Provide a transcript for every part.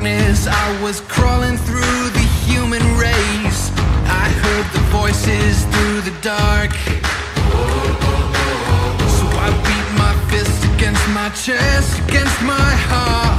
darkness, I was crawling through the human race. I heard the voices through the dark. So I beat my fists against my chest, against my heart.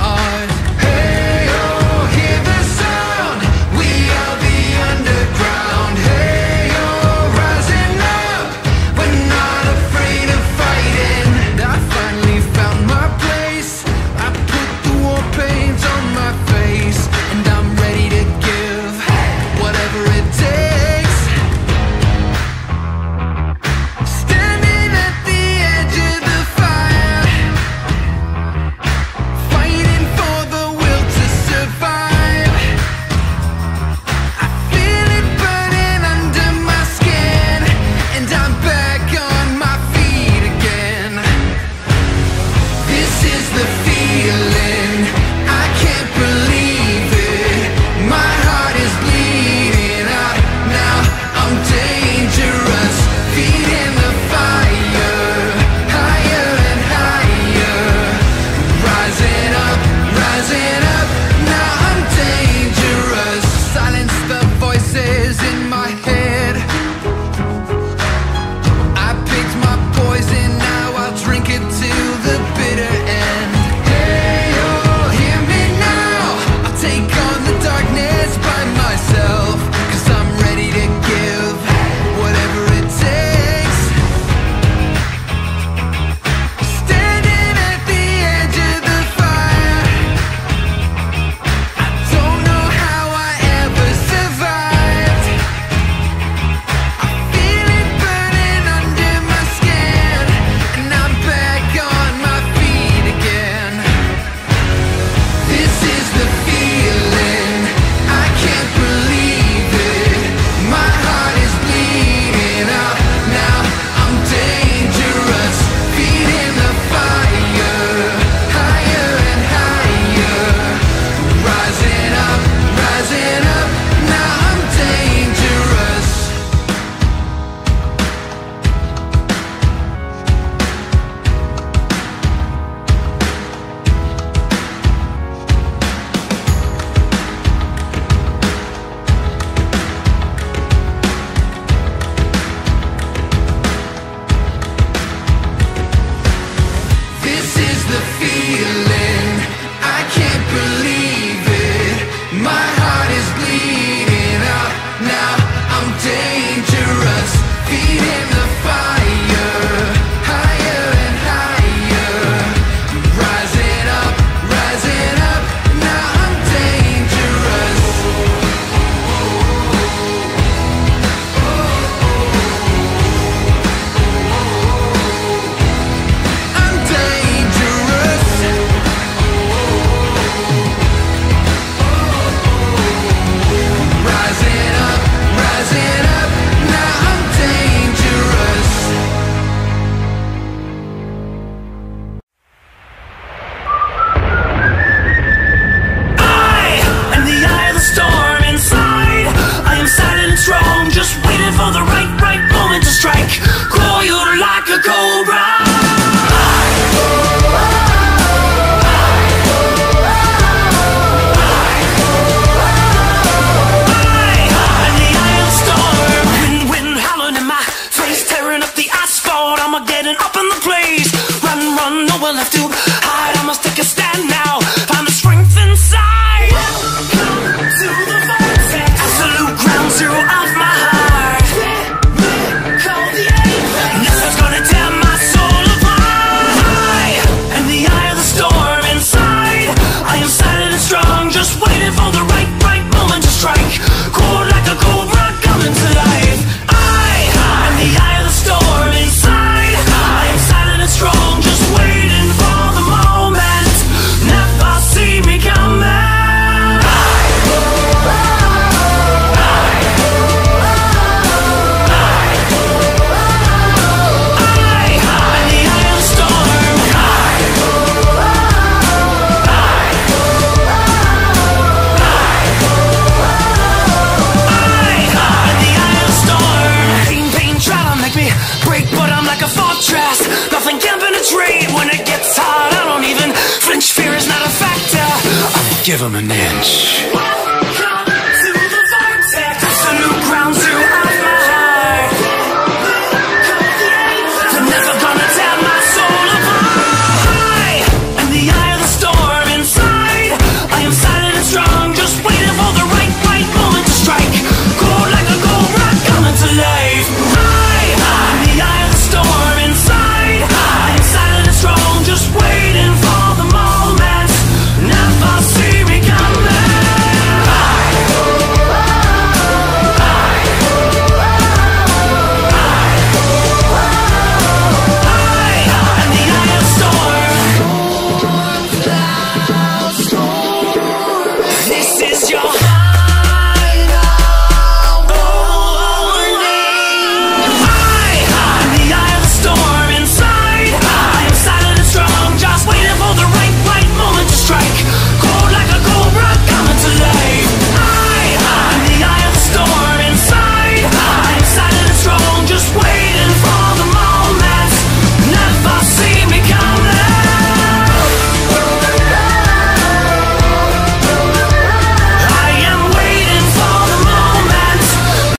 Give him an inch.